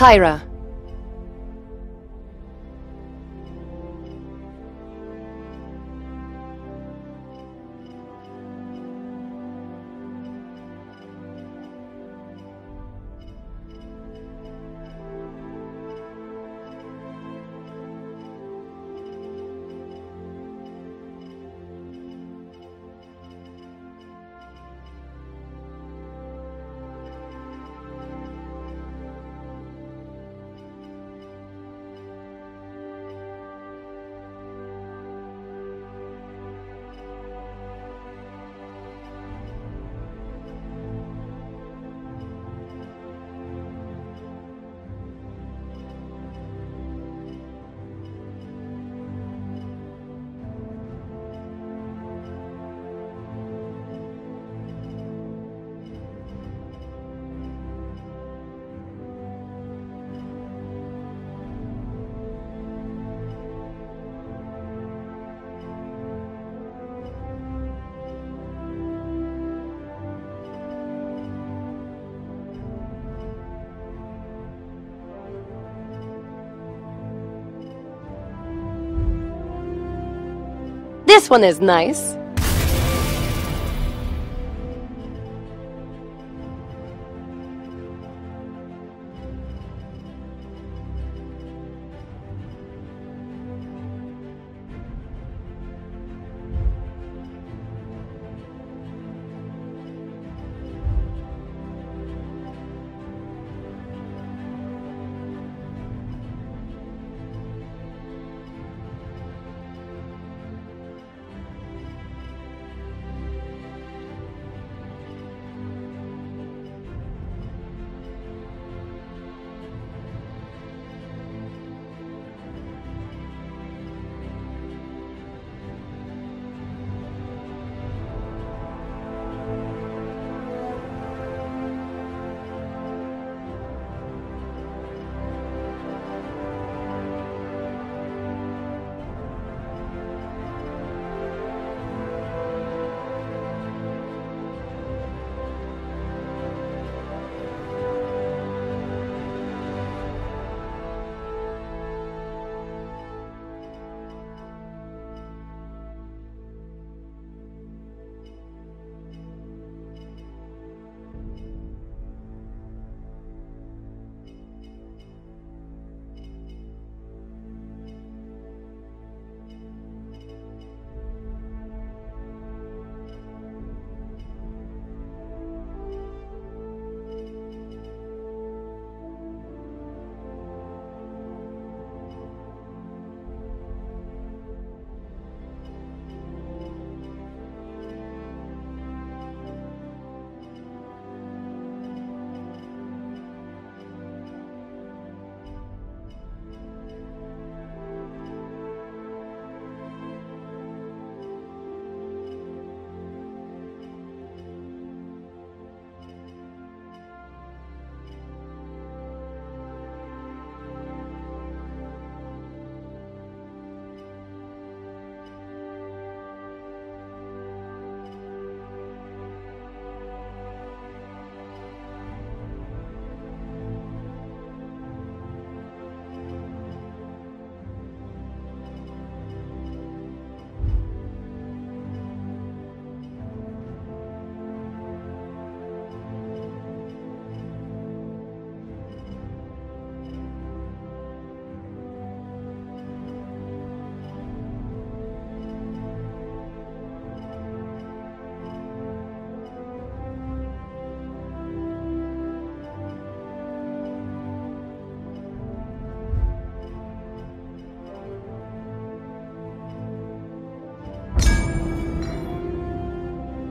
Tyra. This one is nice.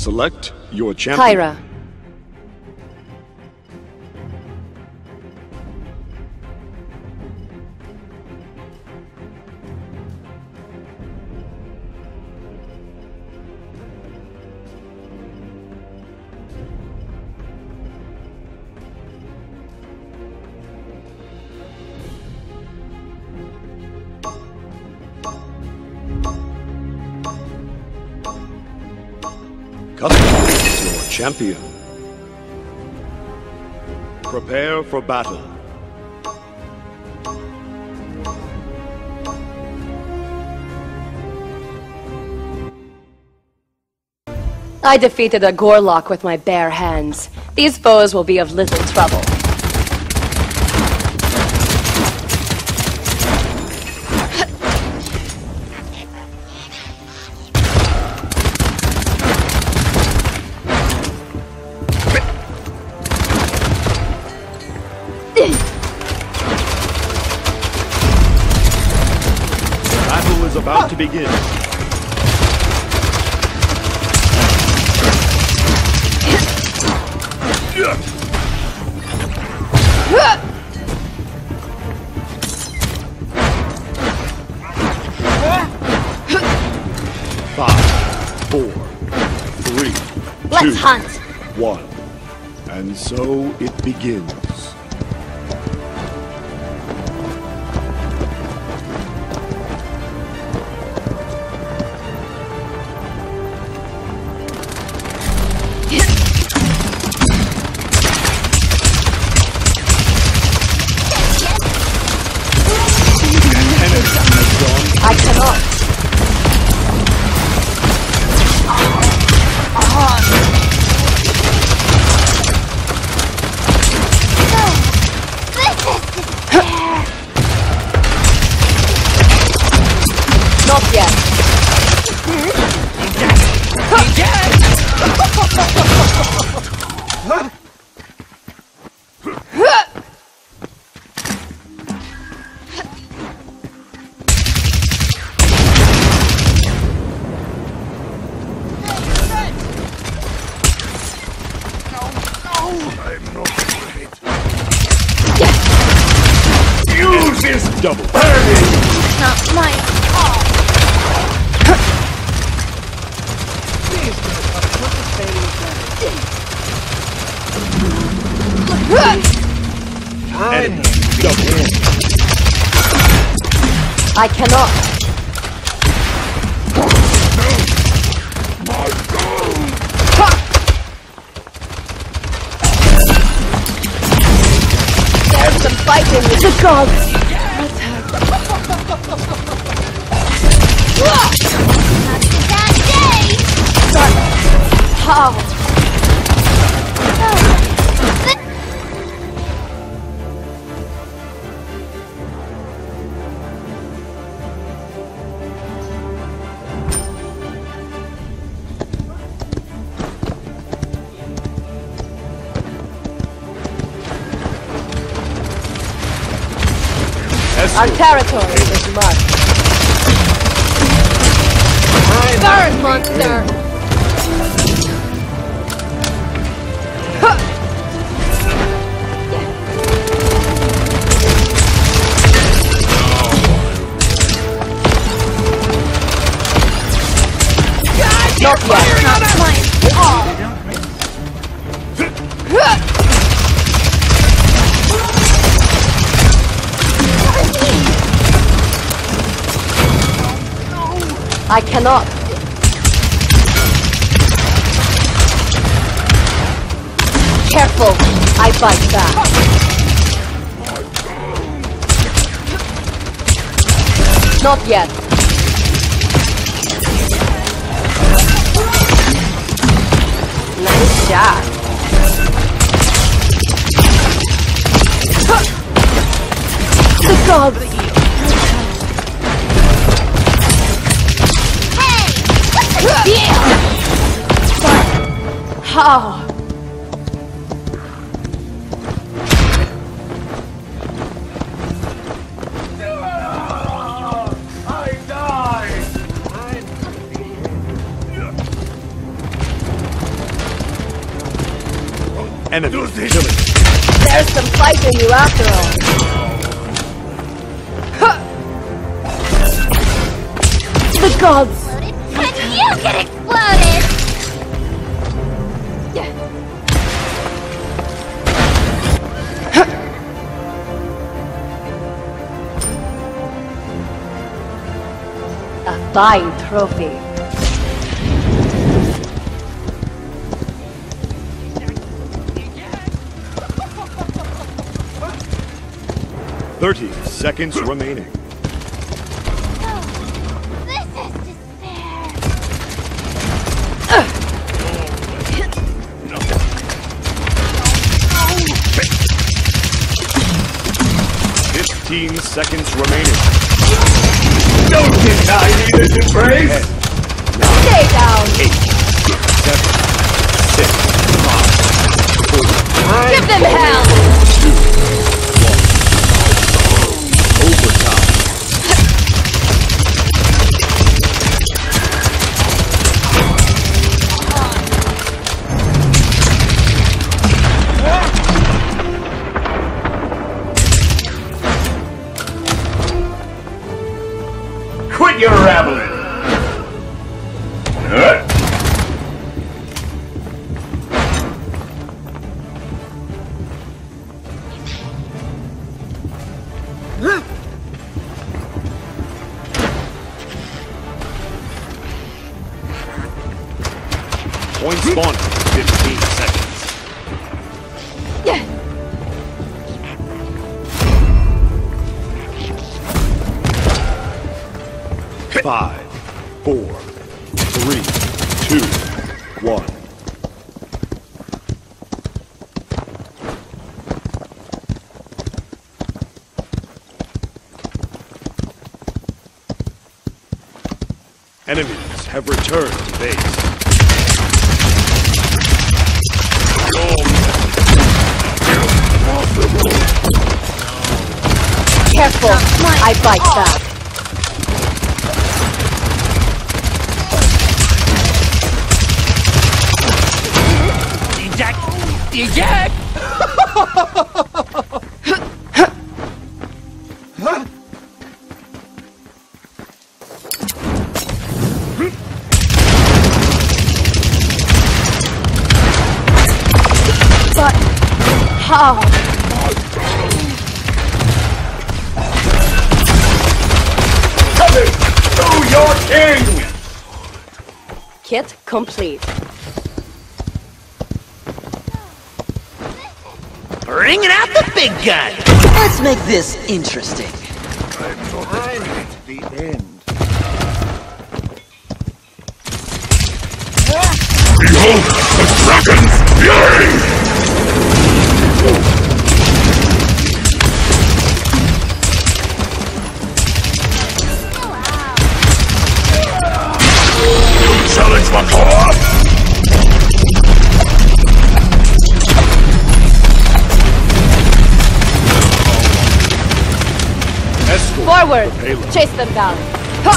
Select your champion. Tyra. Champion. Prepare for battle. I defeated a Gorlock with my bare hands. These foes will be of little trouble. Hunt! one. And so it begins. Cannot. There's some fighting with the gods. bad day. How? Oh. Our territory is marked. Burn, monster! Not yet. Not mine. I cannot. Careful, I bite back. Not yet. Nice shot. The gods! Hey, what's the deal? How? Enemy killing. There's some fight in you after all. Huh. The gods! I'll get exploded! A fine trophy. Thirty seconds remaining. 15 seconds remaining. Don't deny me this embrace! Stay down! Eight, seven, six, five, four, Give them hell! Five, four, three, two, one. Enemies have returned to base. Careful! I bite back. Complete. Bringing out the big gun. Let's make this interesting. The end. Behold the dragon's fury! Forward! Chase them down. Ha!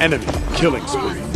Enemy killing spree.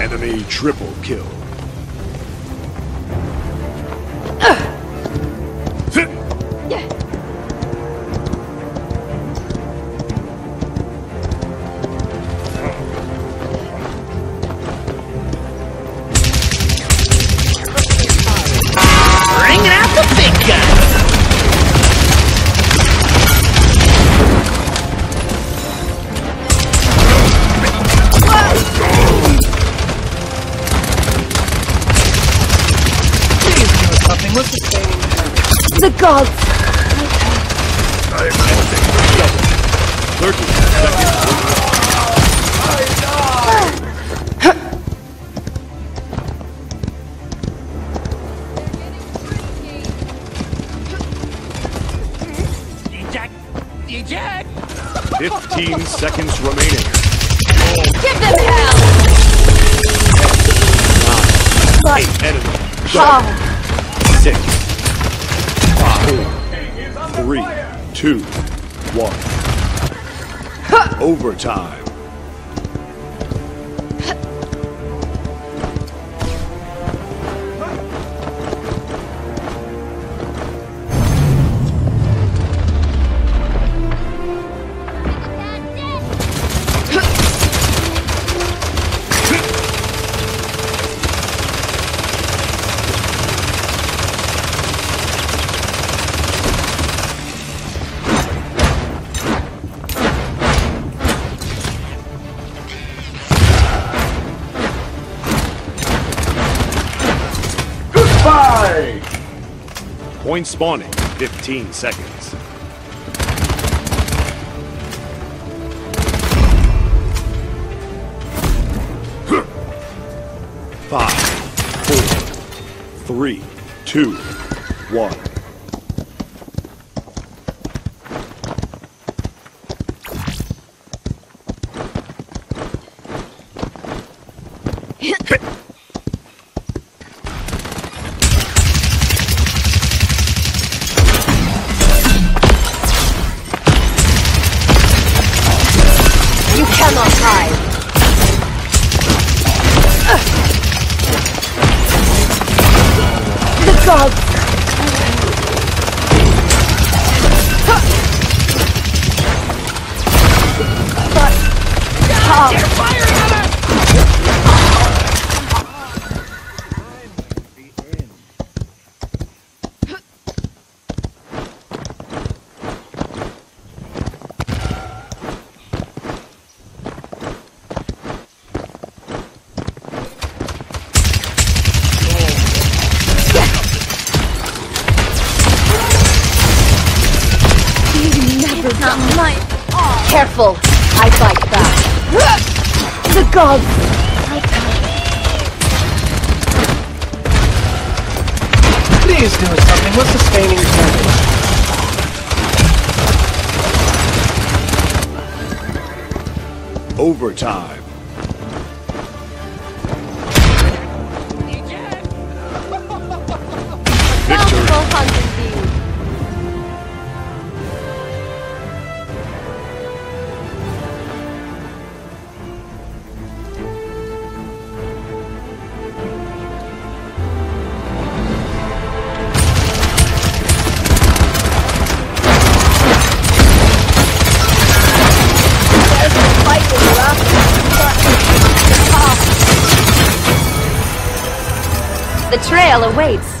Enemy triple kill. The thing? The gods! Okay. I'm for trouble. 30 seconds. I die! Eject! 15 seconds remaining. Give them hell! Eight. Six. Five. Three. Two. One. Overtime. Goodbye! Point spawning. Fifteen seconds. Five. Four. Three. Two. One. You cannot hide! The gods! It's not my Careful! I fight back. The gods! Please do something with sustaining damage. Overtime. Trail awaits.